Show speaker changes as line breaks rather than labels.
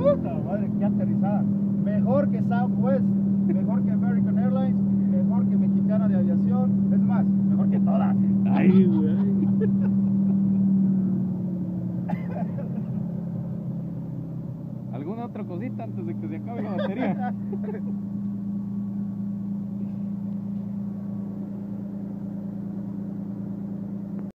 madre qué aterrizada. Mejor que Southwest, mejor que American Airlines, mejor que Mexicana de Aviación, es más, mejor que todas.
Ay, güey.
¿Alguna otra cosita antes de que se acabe la batería?